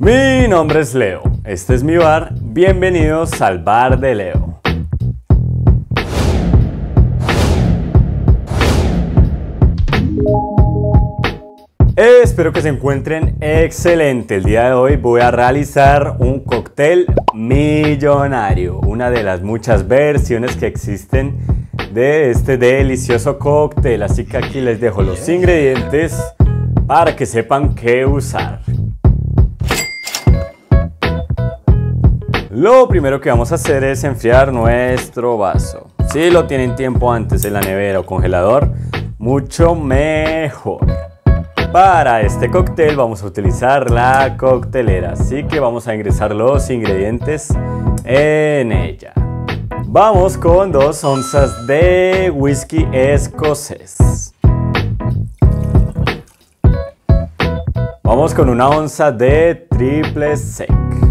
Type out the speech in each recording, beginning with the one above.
Mi nombre es Leo, este es mi bar, bienvenidos al bar de Leo. Espero que se encuentren excelente. El día de hoy voy a realizar un cóctel millonario, una de las muchas versiones que existen de este delicioso cóctel. Así que aquí les dejo los ingredientes para que sepan qué usar. Lo primero que vamos a hacer es enfriar nuestro vaso. Si lo tienen tiempo antes en la nevera o congelador, mucho mejor. Para este cóctel vamos a utilizar la coctelera, así que vamos a ingresar los ingredientes en ella. Vamos con dos onzas de whisky escocés. Vamos con una onza de triple sec.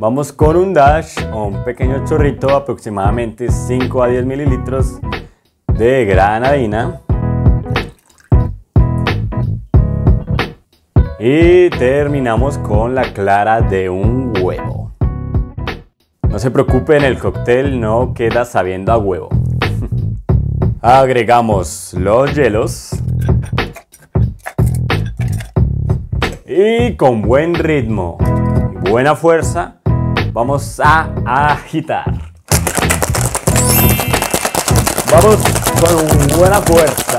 Vamos con un dash o un pequeño chorrito, aproximadamente 5 a 10 mililitros de granadina. Y terminamos con la clara de un huevo. No se preocupen, el cóctel no queda sabiendo a huevo. Agregamos los hielos. Y con buen ritmo y buena fuerza Vamos a agitar. Vamos con buena fuerza.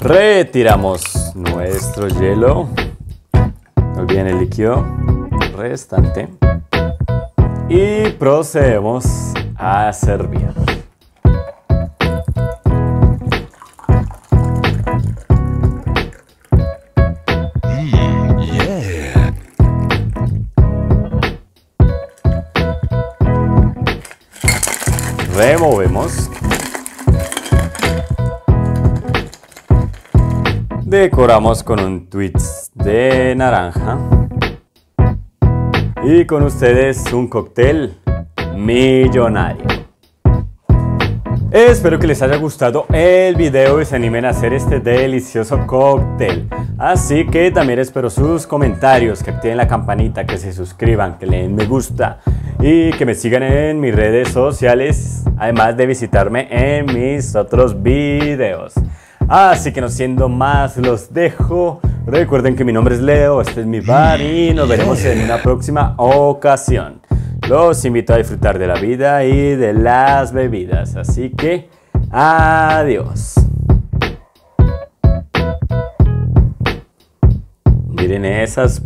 Retiramos nuestro hielo. No el líquido restante y procedemos a servir. Removemos. Decoramos con un twist de naranja. Y con ustedes un cóctel millonario. Espero que les haya gustado el video y se animen a hacer este delicioso cóctel. Así que también espero sus comentarios, que activen la campanita, que se suscriban, que le den me gusta y que me sigan en mis redes sociales, además de visitarme en mis otros videos. Así que no siendo más, los dejo. Recuerden que mi nombre es Leo, este es mi bar y nos veremos en una próxima ocasión. Los invito a disfrutar de la vida y de las bebidas. Así que, adiós. Miren esas